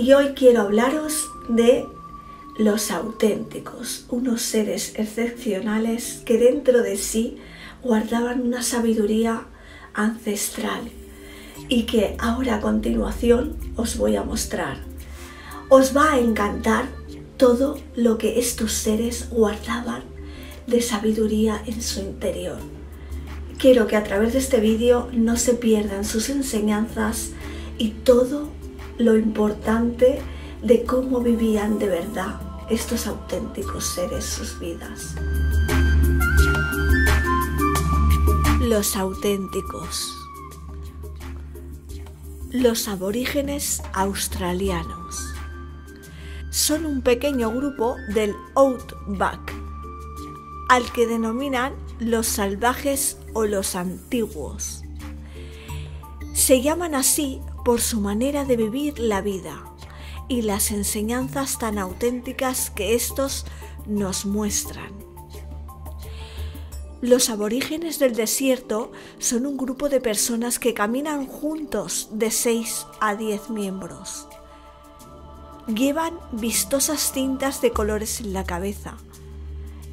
y hoy quiero hablaros de los auténticos, unos seres excepcionales que dentro de sí guardaban una sabiduría ancestral y que ahora a continuación os voy a mostrar. Os va a encantar todo lo que estos seres guardaban de sabiduría en su interior. Quiero que a través de este vídeo no se pierdan sus enseñanzas y todo lo importante de cómo vivían de verdad estos auténticos seres sus vidas. Los auténticos. Los aborígenes australianos. Son un pequeño grupo del Outback, al que denominan los salvajes o los antiguos. Se llaman así por su manera de vivir la vida y las enseñanzas tan auténticas que estos nos muestran. Los aborígenes del desierto son un grupo de personas que caminan juntos de 6 a 10 miembros. Llevan vistosas cintas de colores en la cabeza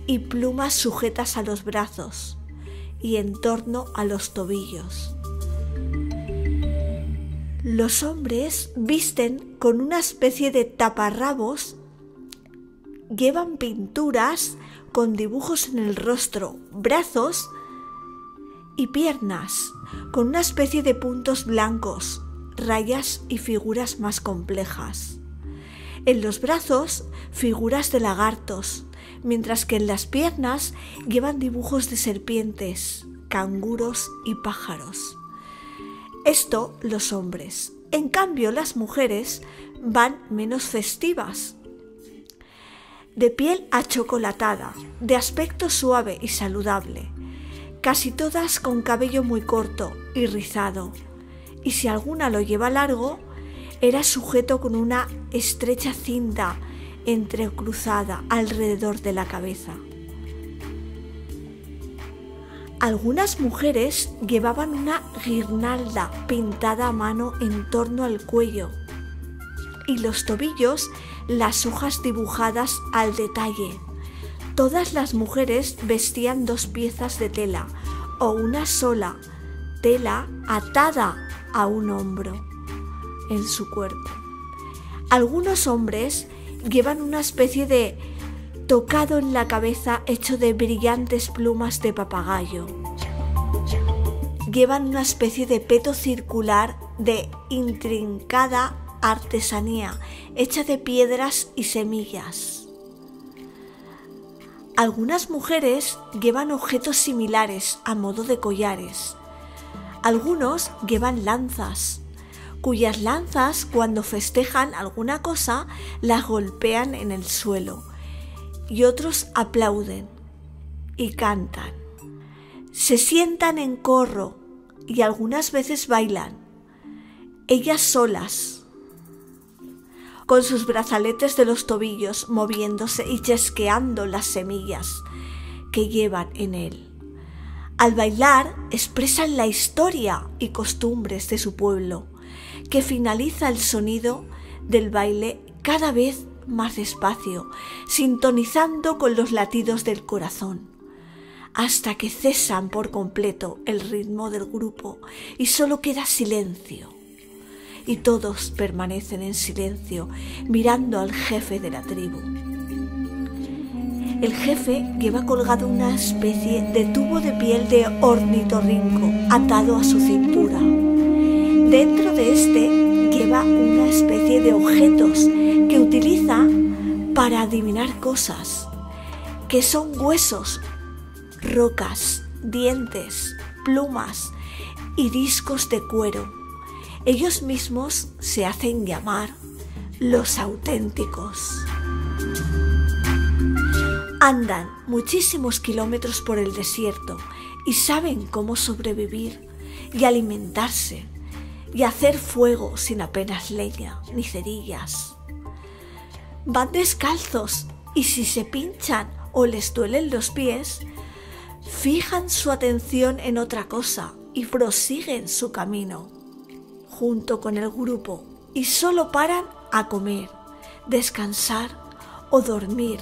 y plumas sujetas a los brazos y en torno a los tobillos. Los hombres visten con una especie de taparrabos, llevan pinturas con dibujos en el rostro, brazos y piernas, con una especie de puntos blancos, rayas y figuras más complejas. En los brazos, figuras de lagartos, mientras que en las piernas llevan dibujos de serpientes, canguros y pájaros. Esto los hombres. En cambio, las mujeres van menos festivas. De piel achocolatada, de aspecto suave y saludable, casi todas con cabello muy corto y rizado, y si alguna lo lleva largo, era sujeto con una estrecha cinta entrecruzada alrededor de la cabeza. Algunas mujeres llevaban una guirnalda pintada a mano en torno al cuello y los tobillos las hojas dibujadas al detalle. Todas las mujeres vestían dos piezas de tela o una sola tela atada a un hombro en su cuerpo. Algunos hombres llevan una especie de tocado en la cabeza hecho de brillantes plumas de papagayo. Llevan una especie de peto circular de intrincada artesanía hecha de piedras y semillas. Algunas mujeres llevan objetos similares a modo de collares. Algunos llevan lanzas, cuyas lanzas cuando festejan alguna cosa las golpean en el suelo y otros aplauden y cantan. Se sientan en corro y algunas veces bailan, ellas solas, con sus brazaletes de los tobillos moviéndose y chesqueando las semillas que llevan en él. Al bailar expresan la historia y costumbres de su pueblo que finaliza el sonido del baile cada vez más despacio, sintonizando con los latidos del corazón, hasta que cesan por completo el ritmo del grupo y solo queda silencio. Y todos permanecen en silencio mirando al jefe de la tribu. El jefe lleva colgado una especie de tubo de piel de ornitorrinco atado a su cintura Dentro de este una especie de objetos que utiliza para adivinar cosas, que son huesos, rocas, dientes, plumas y discos de cuero. Ellos mismos se hacen llamar los auténticos. Andan muchísimos kilómetros por el desierto y saben cómo sobrevivir y alimentarse y hacer fuego sin apenas leña ni cerillas. Van descalzos y si se pinchan o les duelen los pies, fijan su atención en otra cosa y prosiguen su camino, junto con el grupo y solo paran a comer, descansar o dormir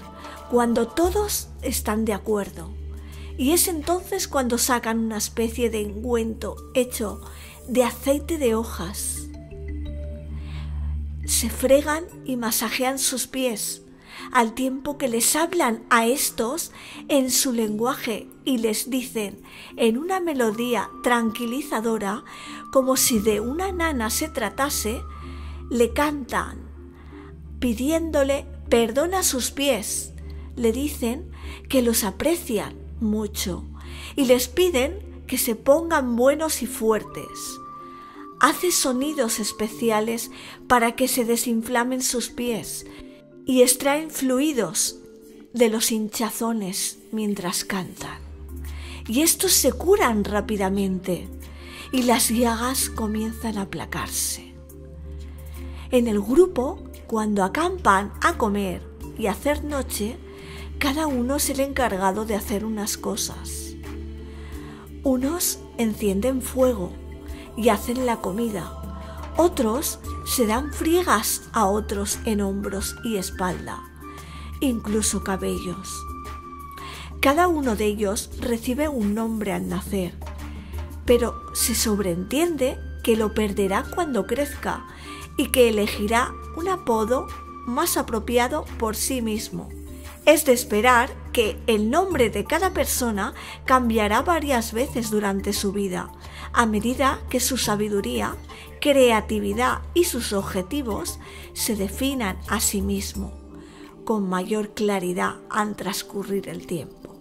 cuando todos están de acuerdo. Y es entonces cuando sacan una especie de engüento hecho de aceite de hojas. Se fregan y masajean sus pies al tiempo que les hablan a estos en su lenguaje y les dicen en una melodía tranquilizadora, como si de una nana se tratase, le cantan pidiéndole perdón a sus pies. Le dicen que los aprecian mucho y les piden que se pongan buenos y fuertes. Hace sonidos especiales para que se desinflamen sus pies y extraen fluidos de los hinchazones mientras cantan. Y estos se curan rápidamente y las llagas comienzan a aplacarse. En el grupo, cuando acampan a comer y hacer noche, cada uno es el encargado de hacer unas cosas. Unos encienden fuego y hacen la comida. Otros se dan friegas a otros en hombros y espalda, incluso cabellos. Cada uno de ellos recibe un nombre al nacer, pero se sobreentiende que lo perderá cuando crezca y que elegirá un apodo más apropiado por sí mismo. Es de esperar que el nombre de cada persona cambiará varias veces durante su vida, a medida que su sabiduría, creatividad y sus objetivos se definan a sí mismo con mayor claridad al transcurrir el tiempo.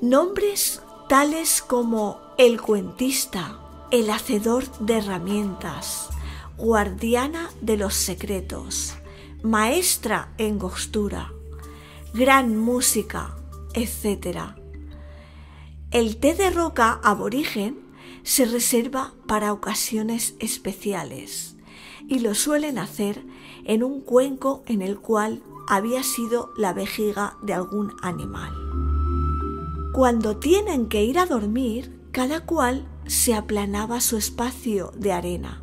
Nombres tales como el cuentista, el hacedor de herramientas, guardiana de los secretos, maestra en costura, gran música, etc. El té de roca aborigen se reserva para ocasiones especiales y lo suelen hacer en un cuenco en el cual había sido la vejiga de algún animal. Cuando tienen que ir a dormir, cada cual se aplanaba su espacio de arena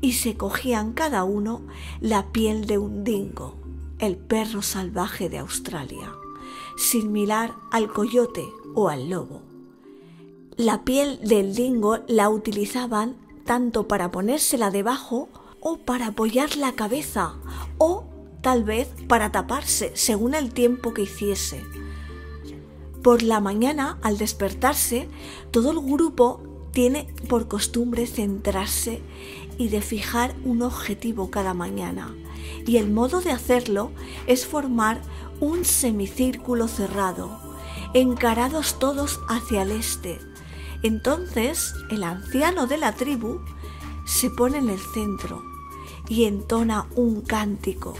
y se cogían cada uno la piel de un dingo, el perro salvaje de Australia, similar al coyote o al lobo. La piel del dingo la utilizaban tanto para ponérsela debajo o para apoyar la cabeza o tal vez para taparse según el tiempo que hiciese. Por la mañana, al despertarse, todo el grupo tiene por costumbre centrarse y de fijar un objetivo cada mañana. Y el modo de hacerlo es formar un semicírculo cerrado, encarados todos hacia el este, entonces el anciano de la tribu se pone en el centro y entona un cántico,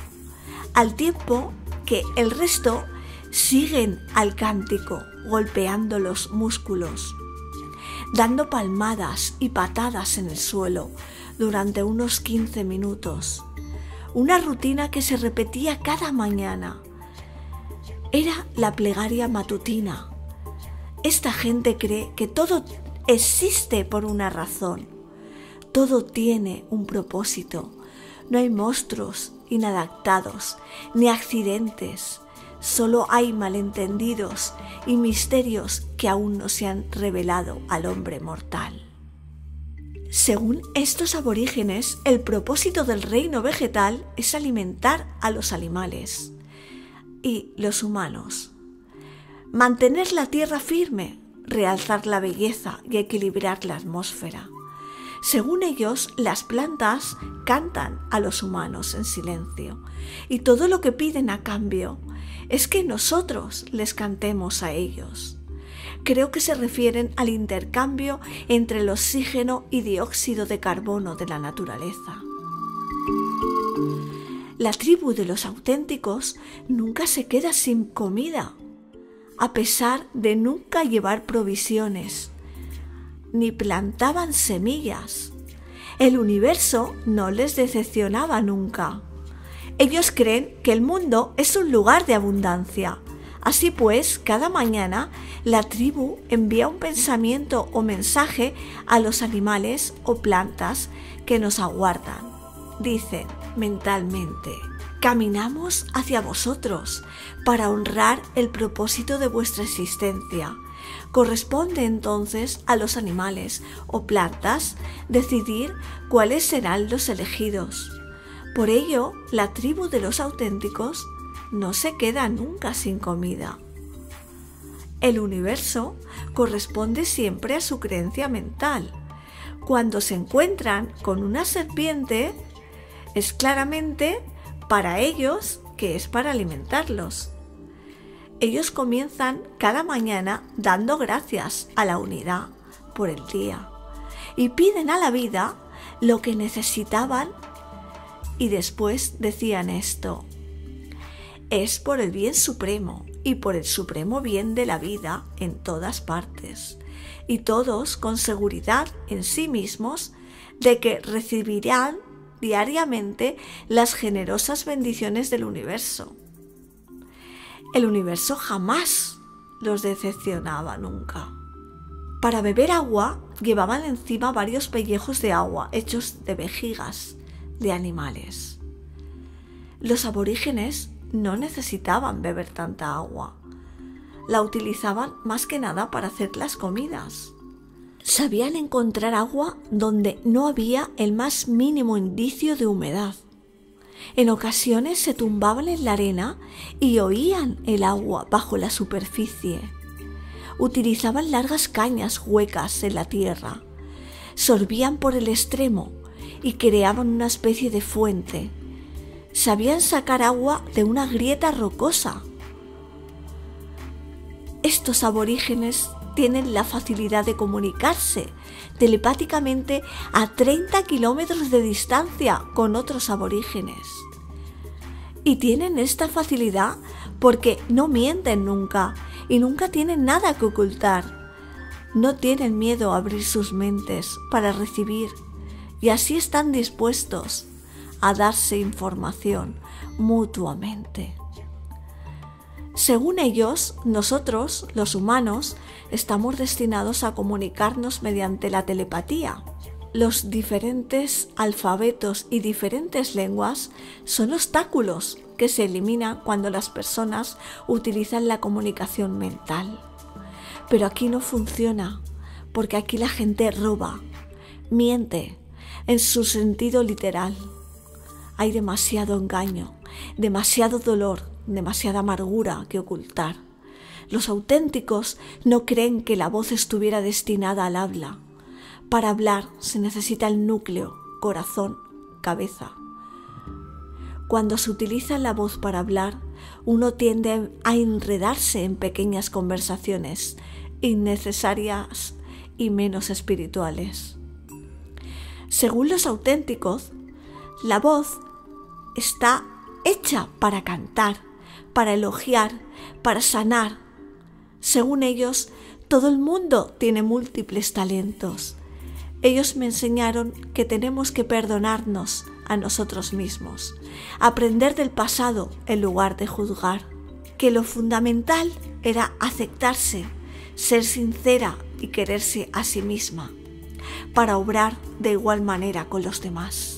al tiempo que el resto siguen al cántico golpeando los músculos, dando palmadas y patadas en el suelo durante unos 15 minutos. Una rutina que se repetía cada mañana. Era la plegaria matutina esta gente cree que todo existe por una razón. Todo tiene un propósito. No hay monstruos inadaptados ni accidentes. Solo hay malentendidos y misterios que aún no se han revelado al hombre mortal. Según estos aborígenes, el propósito del reino vegetal es alimentar a los animales y los humanos mantener la tierra firme, realzar la belleza y equilibrar la atmósfera. Según ellos, las plantas cantan a los humanos en silencio y todo lo que piden a cambio es que nosotros les cantemos a ellos. Creo que se refieren al intercambio entre el oxígeno y dióxido de carbono de la naturaleza. La tribu de los auténticos nunca se queda sin comida a pesar de nunca llevar provisiones, ni plantaban semillas. El universo no les decepcionaba nunca. Ellos creen que el mundo es un lugar de abundancia, Así pues, cada mañana la tribu envía un pensamiento o mensaje a los animales o plantas que nos aguardan. Dicen mentalmente, caminamos hacia vosotros para honrar el propósito de vuestra existencia. Corresponde entonces a los animales o plantas decidir cuáles serán los elegidos. Por ello, la tribu de los auténticos no se queda nunca sin comida. El universo corresponde siempre a su creencia mental. Cuando se encuentran con una serpiente, es claramente para ellos que es para alimentarlos. Ellos comienzan cada mañana dando gracias a la unidad por el día y piden a la vida lo que necesitaban y después decían esto, es por el bien supremo y por el supremo bien de la vida en todas partes, y todos con seguridad en sí mismos de que recibirán diariamente las generosas bendiciones del universo. El universo jamás los decepcionaba nunca. Para beber agua llevaban encima varios pellejos de agua hechos de vejigas de animales. Los aborígenes no necesitaban beber tanta agua. La utilizaban más que nada para hacer las comidas. Sabían encontrar agua donde no había el más mínimo indicio de humedad. En ocasiones se tumbaban en la arena y oían el agua bajo la superficie. Utilizaban largas cañas huecas en la tierra. Sorbían por el extremo y creaban una especie de fuente. Sabían sacar agua de una grieta rocosa. Estos aborígenes tienen la facilidad de comunicarse telepáticamente a 30 kilómetros de distancia con otros aborígenes. Y tienen esta facilidad porque no mienten nunca y nunca tienen nada que ocultar. No tienen miedo a abrir sus mentes para recibir y así están dispuestos a darse información mutuamente. Según ellos, nosotros, los humanos, estamos destinados a comunicarnos mediante la telepatía. Los diferentes alfabetos y diferentes lenguas son obstáculos que se eliminan cuando las personas utilizan la comunicación mental. Pero aquí no funciona, porque aquí la gente roba, miente, en su sentido literal. Hay demasiado engaño, demasiado dolor, demasiada amargura que ocultar. Los auténticos no creen que la voz estuviera destinada al habla. Para hablar se necesita el núcleo, corazón, cabeza. Cuando se utiliza la voz para hablar, uno tiende a enredarse en pequeñas conversaciones innecesarias y menos espirituales. Según los auténticos, la voz está hecha para cantar, para elogiar, para sanar. Según ellos, todo el mundo tiene múltiples talentos. Ellos me enseñaron que tenemos que perdonarnos a nosotros mismos, aprender del pasado en lugar de juzgar, que lo fundamental era aceptarse, ser sincera y quererse a sí misma, para obrar de igual manera con los demás.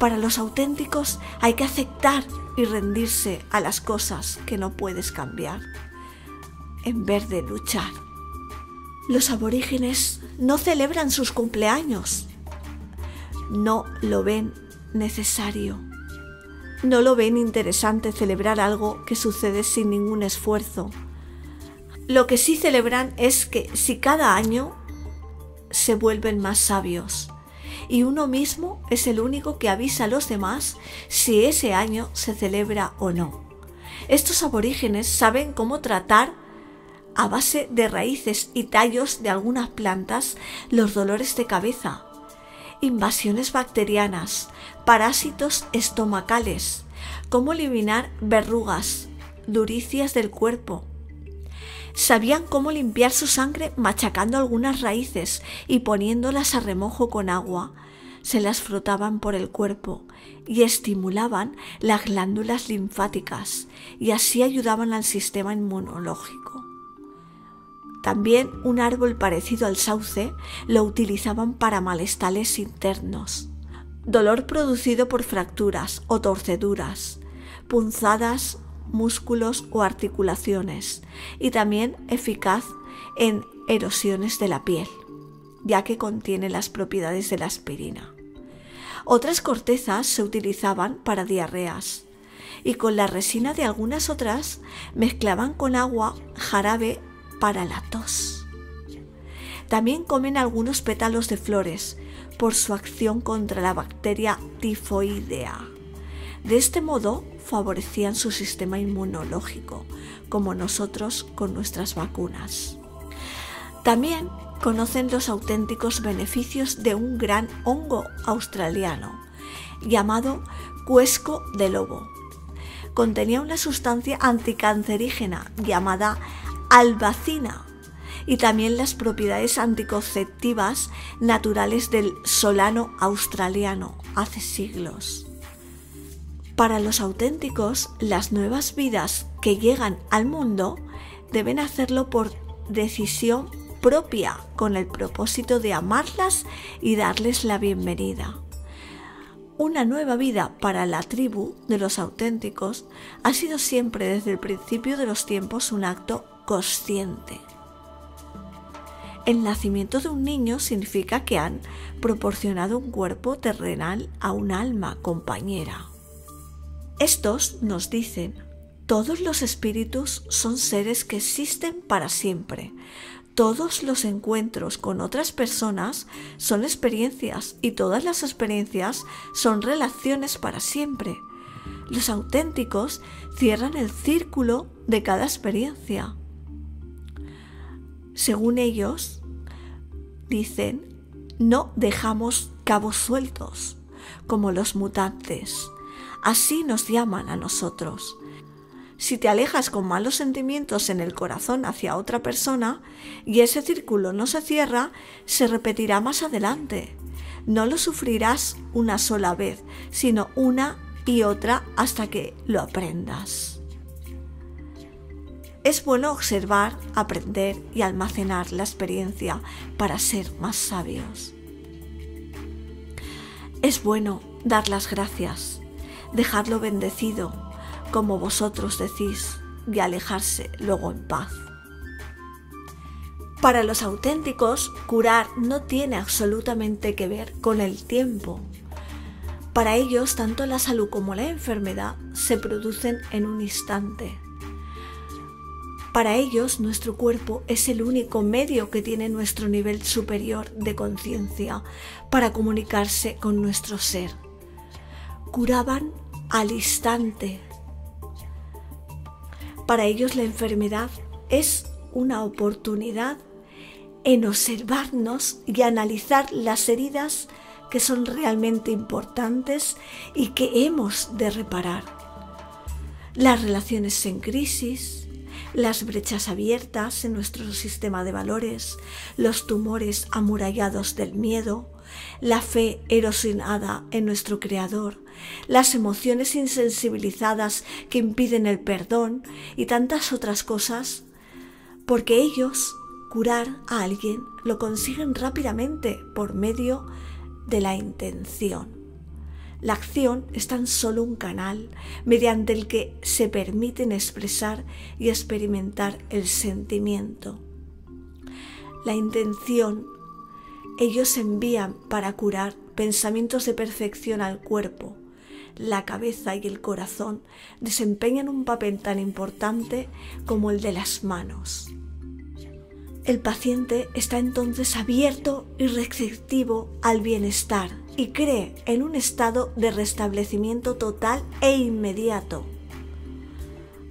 Para los auténticos hay que aceptar y rendirse a las cosas que no puedes cambiar, en vez de luchar. Los aborígenes no celebran sus cumpleaños, no lo ven necesario, no lo ven interesante celebrar algo que sucede sin ningún esfuerzo. Lo que sí celebran es que si cada año se vuelven más sabios, y uno mismo es el único que avisa a los demás si ese año se celebra o no. Estos aborígenes saben cómo tratar a base de raíces y tallos de algunas plantas los dolores de cabeza, invasiones bacterianas, parásitos estomacales, cómo eliminar verrugas, duricias del cuerpo, Sabían cómo limpiar su sangre machacando algunas raíces y poniéndolas a remojo con agua. Se las frotaban por el cuerpo y estimulaban las glándulas linfáticas y así ayudaban al sistema inmunológico. También un árbol parecido al sauce lo utilizaban para malestares internos, dolor producido por fracturas o torceduras, punzadas, músculos o articulaciones y también eficaz en erosiones de la piel, ya que contiene las propiedades de la aspirina. Otras cortezas se utilizaban para diarreas y con la resina de algunas otras mezclaban con agua jarabe para la tos. También comen algunos pétalos de flores por su acción contra la bacteria tifoidea. De este modo favorecían su sistema inmunológico, como nosotros con nuestras vacunas. También conocen los auténticos beneficios de un gran hongo australiano llamado cuesco de lobo. Contenía una sustancia anticancerígena llamada albacina y también las propiedades anticonceptivas naturales del solano australiano hace siglos. Para los auténticos, las nuevas vidas que llegan al mundo deben hacerlo por decisión propia con el propósito de amarlas y darles la bienvenida. Una nueva vida para la tribu de los auténticos ha sido siempre desde el principio de los tiempos un acto consciente. El nacimiento de un niño significa que han proporcionado un cuerpo terrenal a un alma compañera. Estos nos dicen, todos los espíritus son seres que existen para siempre, todos los encuentros con otras personas son experiencias y todas las experiencias son relaciones para siempre. Los auténticos cierran el círculo de cada experiencia. Según ellos, dicen, no dejamos cabos sueltos, como los mutantes. Así nos llaman a nosotros. Si te alejas con malos sentimientos en el corazón hacia otra persona y ese círculo no se cierra, se repetirá más adelante. No lo sufrirás una sola vez, sino una y otra hasta que lo aprendas. Es bueno observar, aprender y almacenar la experiencia para ser más sabios. Es bueno dar las gracias, dejarlo bendecido, como vosotros decís, de alejarse luego en paz. Para los auténticos, curar no tiene absolutamente que ver con el tiempo. Para ellos, tanto la salud como la enfermedad se producen en un instante. Para ellos, nuestro cuerpo es el único medio que tiene nuestro nivel superior de conciencia para comunicarse con nuestro ser. Curaban al instante para ellos la enfermedad es una oportunidad en observarnos y analizar las heridas que son realmente importantes y que hemos de reparar. Las relaciones en crisis, las brechas abiertas en nuestro sistema de valores, los tumores amurallados del miedo, la fe erosionada en nuestro Creador, las emociones insensibilizadas que impiden el perdón y tantas otras cosas, porque ellos curar a alguien lo consiguen rápidamente por medio de la intención. La acción es tan solo un canal mediante el que se permiten expresar y experimentar el sentimiento. La intención ellos envían para curar pensamientos de perfección al cuerpo. La cabeza y el corazón desempeñan un papel tan importante como el de las manos. El paciente está entonces abierto y receptivo al bienestar y cree en un estado de restablecimiento total e inmediato.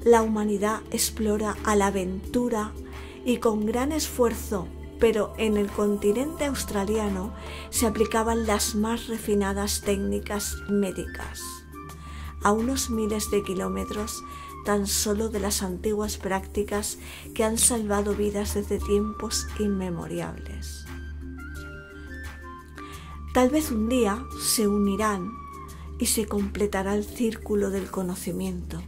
La humanidad explora a la aventura y con gran esfuerzo pero en el continente australiano se aplicaban las más refinadas técnicas médicas, a unos miles de kilómetros tan solo de las antiguas prácticas que han salvado vidas desde tiempos inmemorables. Tal vez un día se unirán y se completará el círculo del conocimiento.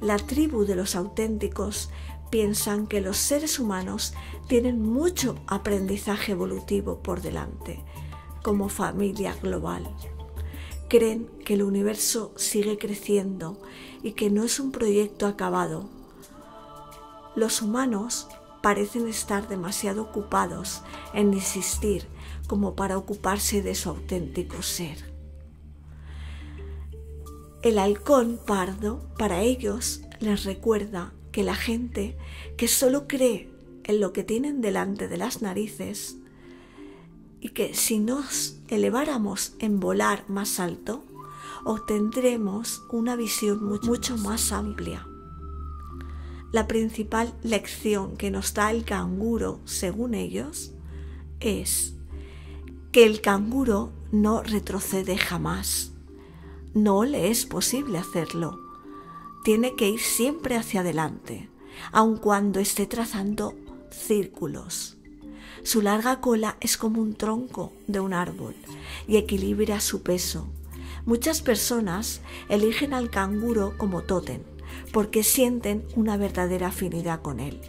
La tribu de los auténticos piensan que los seres humanos tienen mucho aprendizaje evolutivo por delante como familia global. Creen que el universo sigue creciendo y que no es un proyecto acabado. Los humanos parecen estar demasiado ocupados en insistir como para ocuparse de su auténtico ser. El halcón pardo para ellos les recuerda que la gente que solo cree en lo que tienen delante de las narices y que si nos eleváramos en volar más alto, obtendremos una visión mucho más amplia. La principal lección que nos da el canguro, según ellos, es que el canguro no retrocede jamás no le es posible hacerlo. Tiene que ir siempre hacia adelante, aun cuando esté trazando círculos. Su larga cola es como un tronco de un árbol y equilibra su peso. Muchas personas eligen al canguro como tótem porque sienten una verdadera afinidad con él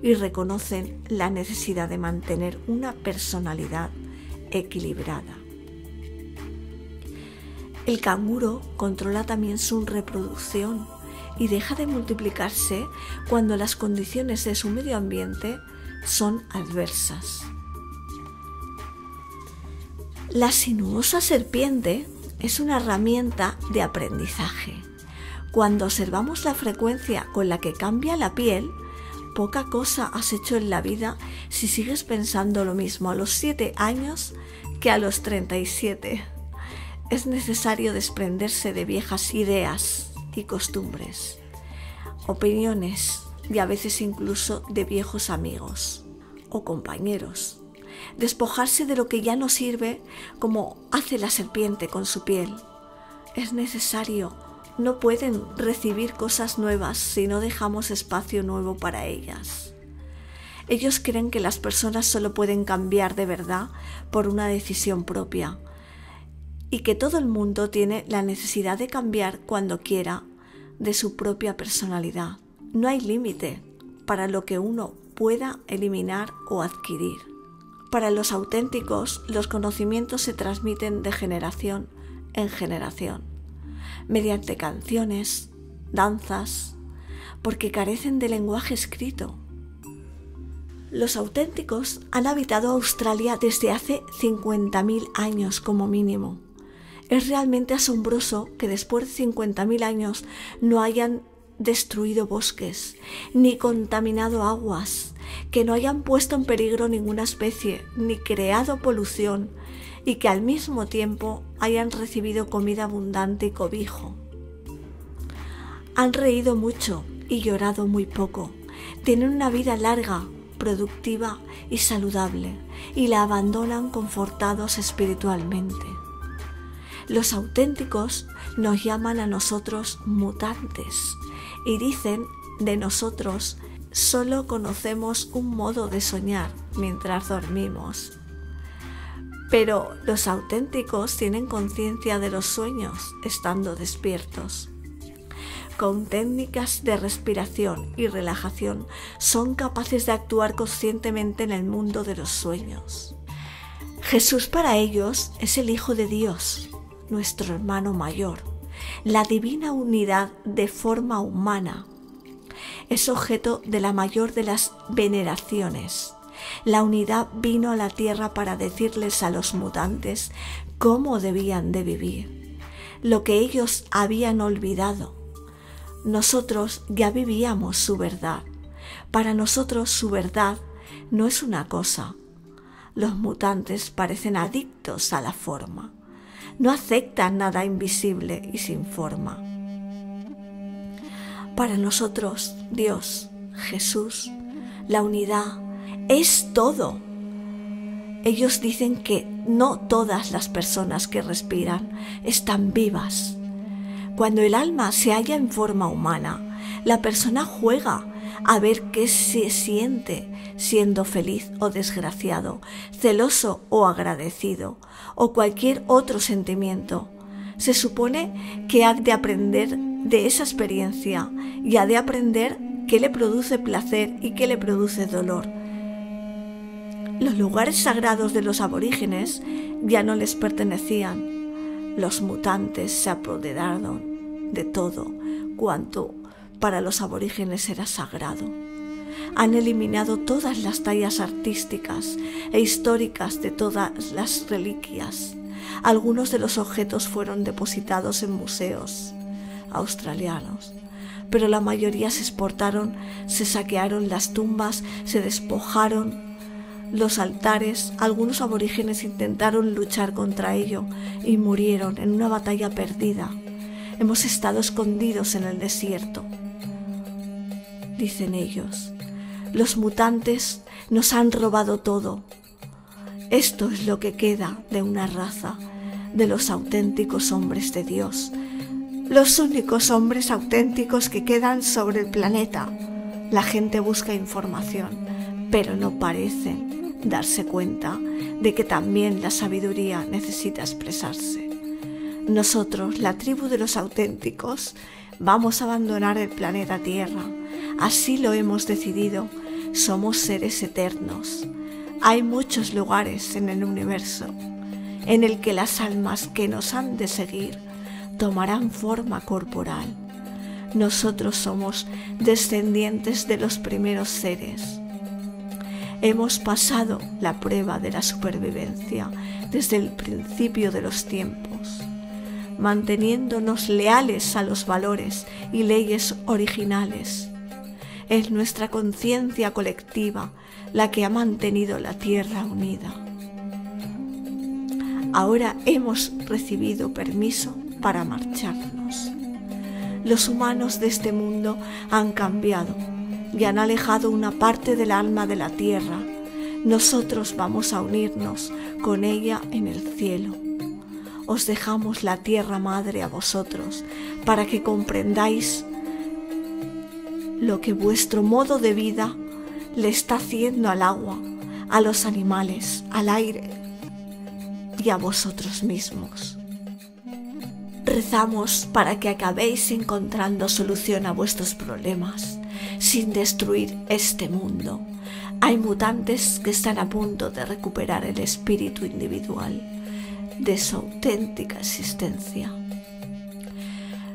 y reconocen la necesidad de mantener una personalidad equilibrada. El canguro controla también su reproducción y deja de multiplicarse cuando las condiciones de su medio ambiente son adversas. La sinuosa serpiente es una herramienta de aprendizaje. Cuando observamos la frecuencia con la que cambia la piel, poca cosa has hecho en la vida si sigues pensando lo mismo a los 7 años que a los 37 es necesario desprenderse de viejas ideas y costumbres, opiniones y a veces incluso de viejos amigos o compañeros. Despojarse de lo que ya no sirve como hace la serpiente con su piel. Es necesario. No pueden recibir cosas nuevas si no dejamos espacio nuevo para ellas. Ellos creen que las personas solo pueden cambiar de verdad por una decisión propia, y que todo el mundo tiene la necesidad de cambiar cuando quiera de su propia personalidad. No hay límite para lo que uno pueda eliminar o adquirir. Para los auténticos, los conocimientos se transmiten de generación en generación, mediante canciones, danzas, porque carecen de lenguaje escrito. Los auténticos han habitado Australia desde hace 50.000 años como mínimo es realmente asombroso que después de 50.000 años no hayan destruido bosques, ni contaminado aguas, que no hayan puesto en peligro ninguna especie, ni creado polución, y que al mismo tiempo hayan recibido comida abundante y cobijo. Han reído mucho y llorado muy poco. Tienen una vida larga, productiva y saludable, y la abandonan confortados espiritualmente. Los auténticos nos llaman a nosotros mutantes y dicen de nosotros solo conocemos un modo de soñar mientras dormimos. Pero los auténticos tienen conciencia de los sueños estando despiertos. Con técnicas de respiración y relajación son capaces de actuar conscientemente en el mundo de los sueños. Jesús para ellos es el Hijo de Dios, nuestro hermano mayor, la divina unidad de forma humana. Es objeto de la mayor de las veneraciones. La unidad vino a la tierra para decirles a los mutantes cómo debían de vivir, lo que ellos habían olvidado. Nosotros ya vivíamos su verdad. Para nosotros su verdad no es una cosa. Los mutantes parecen adictos a la forma no acepta nada invisible y sin forma. Para nosotros, Dios, Jesús, la unidad es todo. Ellos dicen que no todas las personas que respiran están vivas. Cuando el alma se halla en forma humana, la persona juega a ver qué se siente siendo feliz o desgraciado, celoso o agradecido, o cualquier otro sentimiento. Se supone que ha de aprender de esa experiencia y ha de aprender qué le produce placer y qué le produce dolor. Los lugares sagrados de los aborígenes ya no les pertenecían. Los mutantes se apoderaron de todo cuanto para los aborígenes era sagrado. Han eliminado todas las tallas artísticas e históricas de todas las reliquias. Algunos de los objetos fueron depositados en museos australianos, pero la mayoría se exportaron, se saquearon las tumbas, se despojaron los altares, algunos aborígenes intentaron luchar contra ello y murieron en una batalla perdida. Hemos estado escondidos en el desierto dicen ellos. Los mutantes nos han robado todo. Esto es lo que queda de una raza, de los auténticos hombres de Dios, los únicos hombres auténticos que quedan sobre el planeta. La gente busca información, pero no parecen darse cuenta de que también la sabiduría necesita expresarse. Nosotros, la tribu de los auténticos, vamos a abandonar el planeta Tierra Así lo hemos decidido. Somos seres eternos. Hay muchos lugares en el universo en el que las almas que nos han de seguir tomarán forma corporal. Nosotros somos descendientes de los primeros seres. Hemos pasado la prueba de la supervivencia desde el principio de los tiempos, manteniéndonos leales a los valores y leyes originales es nuestra conciencia colectiva la que ha mantenido la Tierra unida. Ahora hemos recibido permiso para marcharnos. Los humanos de este mundo han cambiado y han alejado una parte del alma de la tierra. Nosotros vamos a unirnos con ella en el cielo. Os dejamos la tierra madre a vosotros para que comprendáis lo que vuestro modo de vida le está haciendo al agua, a los animales, al aire y a vosotros mismos. Rezamos para que acabéis encontrando solución a vuestros problemas sin destruir este mundo. Hay mutantes que están a punto de recuperar el espíritu individual de su auténtica existencia.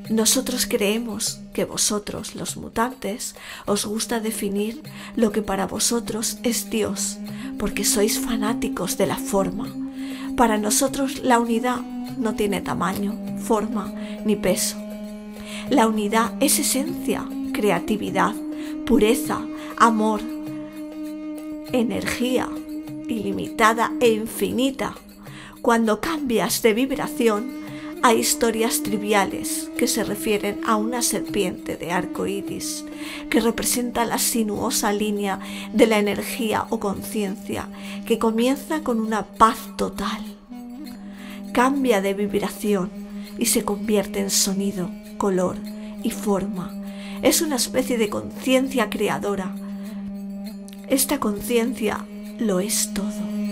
Nosotros creemos que vosotros, los mutantes, os gusta definir lo que para vosotros es Dios, porque sois fanáticos de la forma. Para nosotros la unidad no tiene tamaño, forma ni peso. La unidad es esencia, creatividad, pureza, amor, energía ilimitada e infinita. Cuando cambias de vibración, hay historias triviales que se refieren a una serpiente de arco iris que representa la sinuosa línea de la energía o conciencia que comienza con una paz total. Cambia de vibración y se convierte en sonido, color y forma. Es una especie de conciencia creadora. Esta conciencia lo es todo.